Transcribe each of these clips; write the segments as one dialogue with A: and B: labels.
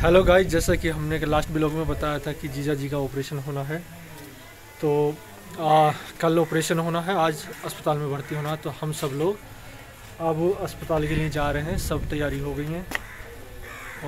A: Hello guys जैसा कि हमने के लास्ट ब्लॉग में बताया था कि जीजा जी का ऑपरेशन होना है तो आ, कल ऑपरेशन होना है आज अस्पताल में भर्ती होना है तो हम सब लोग अब अस्पताल के लिए जा रहे हैं सब तैयारी हो गई है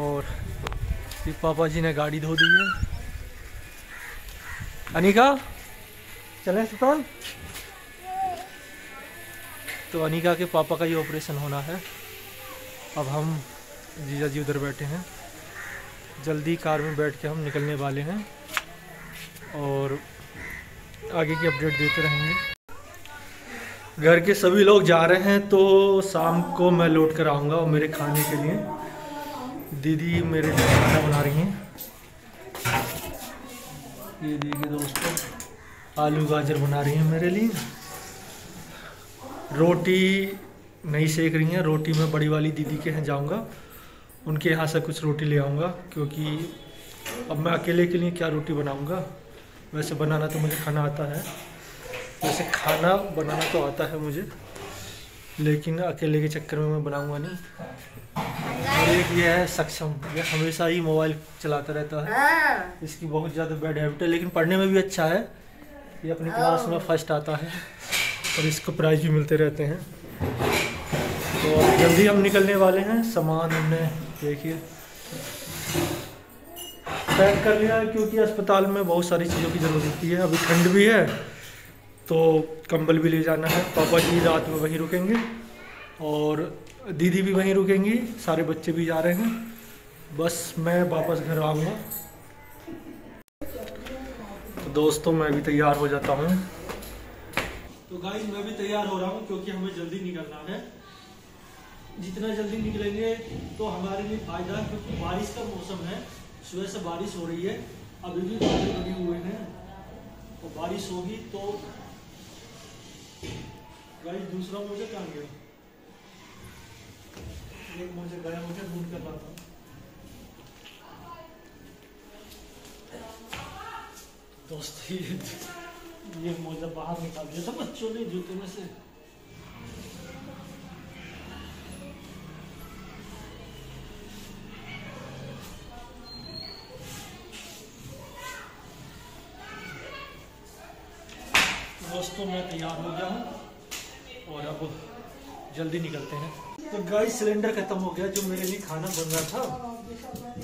A: और पापा जी ने गाड़ी धो दी है। अनिका चले अस्पताल? तो अनिका के पापा का ये ऑपरेशन होना है अब हम जीजा जी उधर बैठे हैं। जल्दी कार में बैठ के हम निकलने वाले हैं और आगे की अपडेट देते रहेंगे। घर के सभी लोग जा रहे हैं तो शाम को मैं लौट कर आऊँगा और मेरे खाने के लिए। दीदी मेरे लिए खाना बना रही हैं। ये देखिए दोस्तों, आलू गाजर बना रही हैं मेरे लिए। रोटी नहीं सेक रही हैं, रोटी मैं बड़ी वाली दीदी के यहाँ जाऊँगा। उनके यहाँ से कुछ रोटी ले आऊँगा क्योंकि अब मैं अकेले के लिए क्या रोटी बनाऊँगा? वैसे बनाना तो मुझे खाना आता है। वैसे खाना बनाना तो आता है मुझे लेकिन अकेले के चक्कर में मैं बनाऊँगा नहीं। और एक ये है सक्षम ये हमेशा ही मोबाइल चलाता रहता है। इसकी बहुत ज़्यादा बैड हैबिट है लेकिन पढ़ने में भी अच्छा है। ये अपनी क्लास में फ़र्स्ट आता है और इसको प्राइज भी मिलते रहते हैं। तो जल्दी हम निकलने वाले हैं सामान हमने देखिए। पैक कर लिया है क्योंकि अस्पताल में बहुत सारी चीज़ों की ज़रूरत होती है। अभी ठंड भी है तो कंबल भी ले जाना है। पापा जी रात में वहीं रुकेंगे और दीदी भी वहीं रुकेंगी, सारे बच्चे भी जा रहे हैं। बस मैं वापस घर आऊँगा। तो दोस्तों, मैं भी तैयार हो जाता हूँ। तो गाइस मैं भी तैयार हो रहा हूँ क्योंकि हमें जल्दी निकलना है। जितना जल्दी निकलेंगे तो हमारे लिए फ़ायदा है, क्योंकि बारिश का मौसम है, सुबह से बारिश हो रही है, अभी भी बादल बने हुए हैं तो बारिश होगी तो गाइस दूसरा मुझे कहाँ गया? एक मुझे गया मुझे ढूंढ कर पाता हूँ। दोस्त, ये ये मोजा बाहर निकाल दिया था, बच्चों ने जूते में से। दोस्तों मैं तैयार हो गया हूँ और अब जल्दी निकलते हैं। तो गैस सिलेंडर खत्म हो गया, जो मेरे लिए खाना बन रहा था।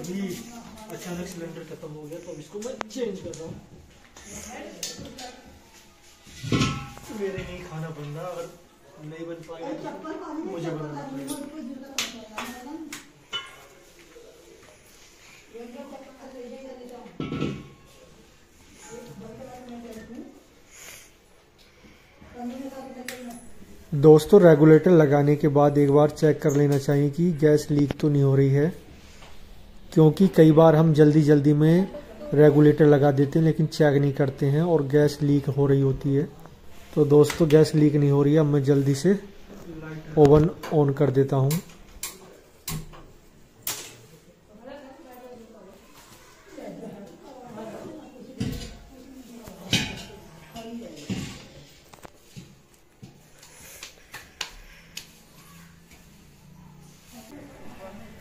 A: अभी अचानक सिलेंडर खत्म हो गया तो अब इसको मैं चेंज कर रहा हूँ। मेरे लिए खाना बन रहा अगर नहीं बन पाएगा तो मुझे बनाना पड़ेगा दोस्तों रेगुलेटर लगाने के बाद एक बार चेक कर लेना चाहिए कि गैस लीक तो नहीं हो रही है, क्योंकि कई बार हम जल्दी जल्दी में रेगुलेटर लगा देते हैं, लेकिन चेक नहीं करते हैं और गैस लीक हो रही होती है। तो दोस्तों, गैस लीक नहीं हो रही है, अब मैं जल्दी से ओवन ऑन कर देता हूँ।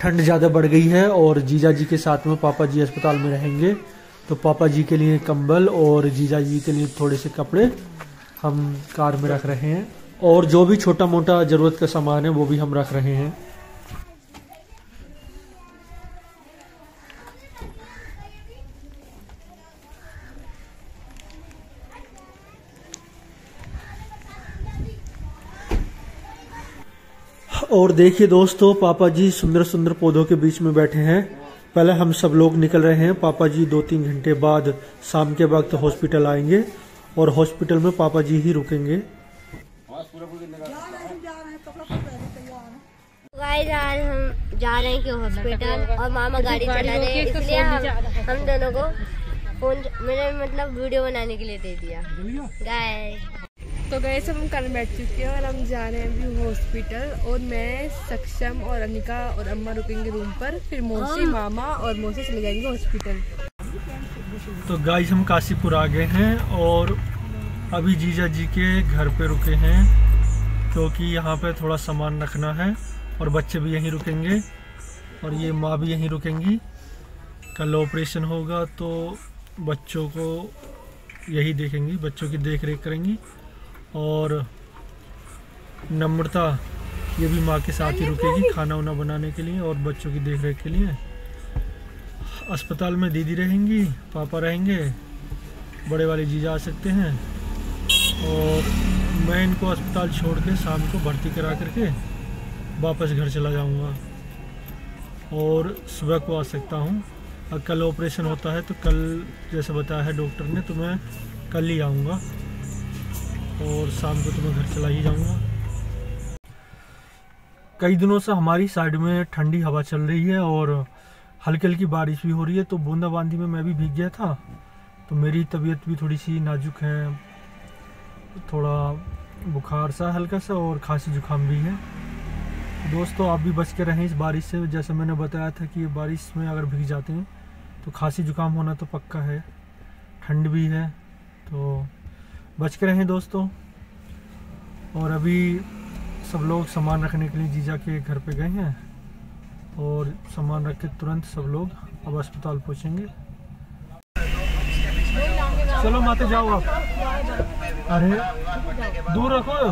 A: ठंड ज़्यादा बढ़ गई है और जीजा जी के साथ में पापा जी अस्पताल में रहेंगे तो पापा जी के लिए कंबल और जीजा जी के लिए थोड़े से कपड़े हम कार में रख रहे हैं। और जो भी छोटा मोटा ज़रूरत का सामान है, वो भी हम रख रहे हैं। और देखिए दोस्तों पापा जी सुंदर सुंदर पौधों के बीच में बैठे हैं। पहले हम सब लोग निकल रहे हैं। पापा जी दो तीन घंटे बाद शाम के वक्त हॉस्पिटल आएँगे और हॉस्पिटल में पापा जी ही रुकेंगे।
B: गाइस आज हम जा रहे हैं कि हॉस्पिटल और मामा गाड़ी चला रहे हैं इसलिए हम हम दोनों को फ़ोन मेरे मतलब वीडियो बनाने के लिए दे दिया। गाइस
C: तो गए सब हम कल बैठ चुके हैं और हम जा रहे हैं अभी हॉस्पिटल और मैं सक्षम और अनिका और अम्मा रुकेंगे रूम पर। फिर मौसी मामा और मौसी चले जाएँगे हॉस्पिटल
A: तो गाइस हम काशीपुर आ गए हैं और अभी जीजा जी के घर पे रुके हैं क्योंकि यहाँ पे थोड़ा सामान रखना है और बच्चे भी यहीं रुकेंगे और ये माँ भी यहीं रुकेंगी। कल ऑपरेशन होगा तो बच्चों को यही देखेंगी बच्चों की देख रेख करेंगी। और नम्रता ये भी माँ के साथ ही रुकेगी खाना वाना बनाने के लिए और बच्चों की देख रेख के लिए। अस्पताल में दीदी रहेंगी पापा रहेंगे बड़े वाले जीजा आ सकते हैं। और मैं इनको अस्पताल छोड़ के शाम को भर्ती करा करके वापस घर चला जाऊँगा। और सुबह को आ सकता हूँ। और कल ऑपरेशन होता है तो कल जैसे बताया है डॉक्टर ने तो मैं कल ही आऊँगा। और शाम को तो मैं घर चला ही जाऊँगा। कई दिनों से हमारी साइड में ठंडी हवा चल रही है और हल्की हल्की बारिश भी हो रही है तो बूंदाबांदी में मैं भी भीग गया था। तो मेरी तबीयत भी थोड़ी सी नाजुक है, थोड़ा बुखार सा हल्का सा और खांसी जुकाम भी है। दोस्तों, आप भी बच के रहें इस बारिश से। जैसे मैंने बताया था कि बारिश में अगर भीग जाते हैं तो खांसी जुकाम होना तो पक्का है। ठंड भी है तो बच के रहें दोस्तों। और अभी सब लोग सामान रखने के लिए जीजा के घर पे गए हैं। और सामान रख के तुरंत सब लोग अब अस्पताल पहुँचेंगे। चलो माते जाओ आप। अरे, दूर रखो।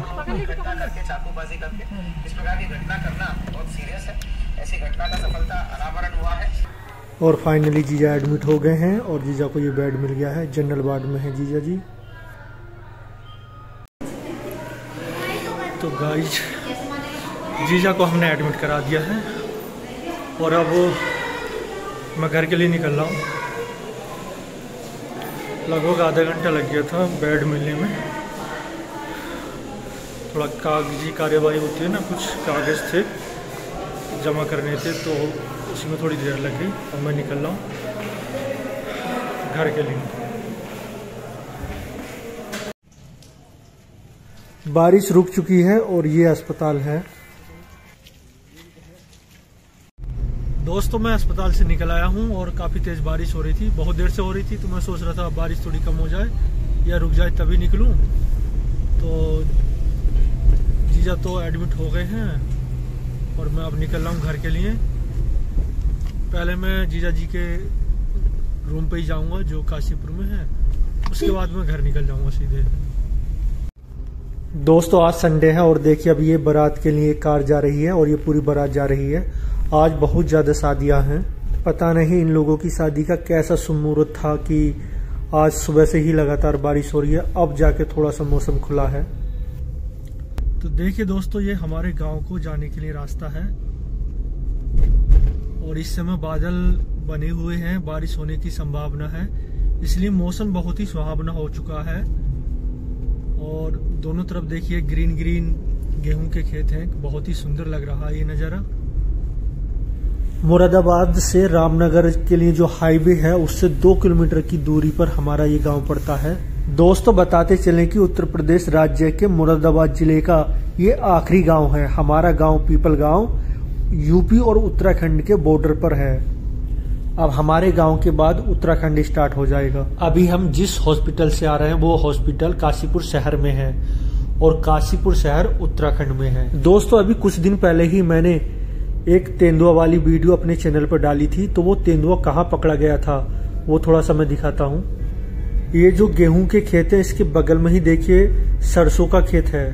A: और फाइनली जीजा एडमिट हो गए हैं और जीजा को ये बेड मिल गया है। जनरल वार्ड में है जीजा जी। तो गाइज़ जीजा को हमने एडमिट करा दिया है। और अब मैं घर के लिए निकल रहा हूँ। लगभग आधा घंटा लग गया था बेड मिलने में। थोड़ा कागज़ी कार्यवाही होती है ना, कुछ कागज़ थे, जमा करने थे तो उसमें थोड़ी देर लग गई और मैं निकल रहा हूँ। घर के लिए। बारिश रुक चुकी है और ये अस्पताल है। दोस्तों, मैं अस्पताल से निकल आया हूँ और काफ़ी तेज़ बारिश हो रही थी। बहुत देर से हो रही थी तो मैं सोच रहा था, बारिश थोड़ी कम हो जाए या रुक जाए तभी निकलूँ। तो जीजा तो एडमिट हो गए हैं और मैं अब निकल रहा हूँ घर के लिए। पहले मैं जीजा जी के रूम पे ही जाऊँगा, जो काशीपुर में है। उसके बाद मैं घर निकल जाऊँगा सीधे। दोस्तों, आज संडे है और देखिए अब ये बारात के लिए कार जा रही है और ये पूरी बारात जा रही है। आज बहुत ज़्यादा शादियाँ हैं। पता नहीं इन लोगों की शादी का कैसा सुमूरत था कि आज सुबह से ही लगातार बारिश हो रही है। अब जाके थोड़ा सा मौसम खुला है। तो देखिए दोस्तों, ये हमारे गाँव को जाने के लिए रास्ता है। और इस समय बादल बने हुए हैं। बारिश होने की संभावना है। इसलिए मौसम बहुत ही सुहावना हो चुका है। और दोनों तरफ़ देखिए ग्रीन ग्रीन गेहूँ के खेत हैं। बहुत ही सुंदर लग रहा है ये नज़ारा। मुरादाबाद से रामनगर के लिए जो हाईवे है, उससे दो किलोमीटर की दूरी पर हमारा ये गाँव पड़ता है। दोस्तों, बताते चलें कि उत्तर प्रदेश राज्य के मुरादाबाद ज़िले का ये आखिरी गाँव है। हमारा गाँव पीपल गाँव यूपी और उत्तराखंड के बॉर्डर पर है। अब हमारे गाँव के बाद उत्तराखंड स्टार्ट हो जाएगा। अभी हम जिस हॉस्पिटल से आ रहे हैं, वो हॉस्पिटल काशीपुर शहर में है और काशीपुर शहर उत्तराखंड में है। दोस्तों, अभी कुछ दिन पहले ही मैंने एक तेंदुआ वाली वीडियो अपने चैनल पर डाली थी तो वो तेंदुआ कहाँ पकड़ा गया था, वो थोड़ा सा मैं दिखाता हूँ। ये जो गेहूँ के खेत है, इसके बगल में ही देखिए, सरसों का खेत है।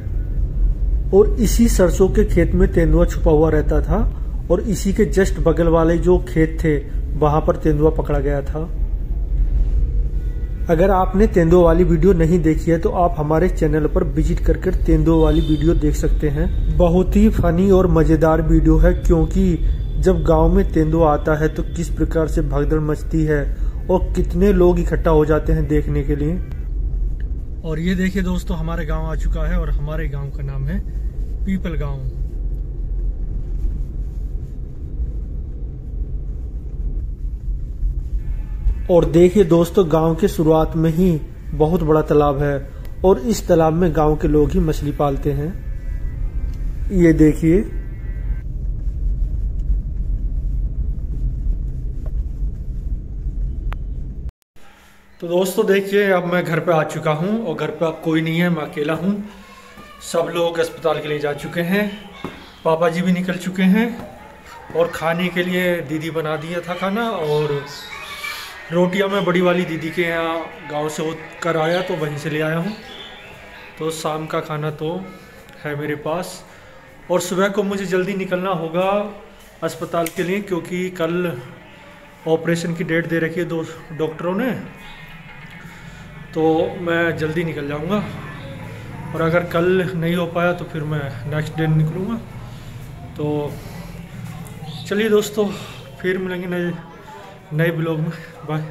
A: और इसी सरसों के खेत में तेंदुआ छुपा हुआ रहता था, और इसी के जस्ट बगल वाले जो खेत थे वहाँ पर तेंदुआ पकड़ा गया था। अगर आपने तेंदुआ वाली वीडियो नहीं देखी है तो आप हमारे चैनल पर विज़िट करके तेंदुआ वाली वीडियो देख सकते हैं। बहुत ही फनी और मज़ेदार वीडियो है, क्योंकि जब गाँव में तेंदुआ आता है तो किस प्रकार से भगदड़ मचती है और कितने लोग इकट्ठा हो जाते हैं देखने के लिए। और ये देखिए दोस्तों, हमारे गाँव आ चुका है और हमारे गाँव का नाम है पीपल गाँव और देखिए दोस्तों, गाँव के शुरुआत में ही बहुत बड़ा तालाब है और इस तालाब में गाँव के लोग ही मछली पालते हैं। ये देखिए। तो दोस्तों, देखिए, अब मैं घर पे आ चुका हूँ और घर पे अब कोई नहीं है, मैं अकेला हूँ। सब लोग अस्पताल के लिए जा चुके हैं। पापा जी भी निकल चुके हैं और खाने के लिए दीदी बना दिया था खाना और रोटियाँ मैं बड़ी वाली दीदी के यहाँ गाँव से होकर आया तो वहीं से ले आया हूँ। तो शाम का खाना तो है मेरे पास। और सुबह को मुझे जल्दी निकलना होगा अस्पताल के लिए, क्योंकि कल ऑपरेशन की डेट दे रखी है दो डॉक्टरों ने। तो मैं जल्दी निकल जाऊँगा। और अगर कल नहीं हो पाया तो फिर मैं नेक्स्ट डे निकलूँगा। तो चलिए दोस्तों, फिर मिलेंगे नए नए ब्लॉग में बाय